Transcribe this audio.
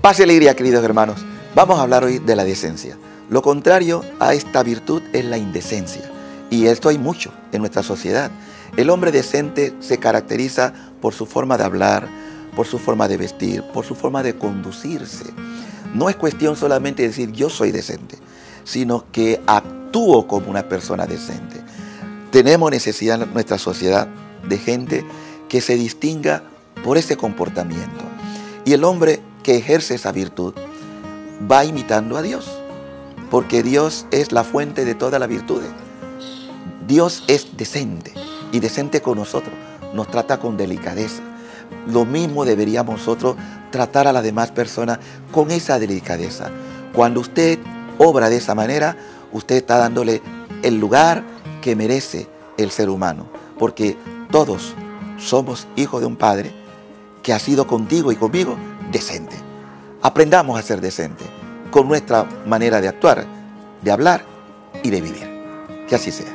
Paz y alegría, queridos hermanos. Vamos a hablar hoy de la decencia. Lo contrario a esta virtud es la indecencia. Y esto hay mucho en nuestra sociedad. El hombre decente se caracteriza por su forma de hablar, por su forma de vestir, por su forma de conducirse. No es cuestión solamente de decir yo soy decente, sino que actúo como una persona decente. Tenemos necesidad en nuestra sociedad de gente que se distinga por ese comportamiento. Y el hombre que ejerce esa virtud va imitando a Dios, porque Dios es la fuente de todas las virtudes. Dios es decente y decente con nosotros, nos trata con delicadeza. Lo mismo deberíamos nosotros tratar a las demás personas con esa delicadeza. Cuando usted obra de esa manera, usted está dándole el lugar que merece el ser humano, porque todos somos hijos de un Padre que ha sido contigo y conmigo decente. Aprendamos a ser decente con nuestra manera de actuar, de hablar y de vivir. Que así sea.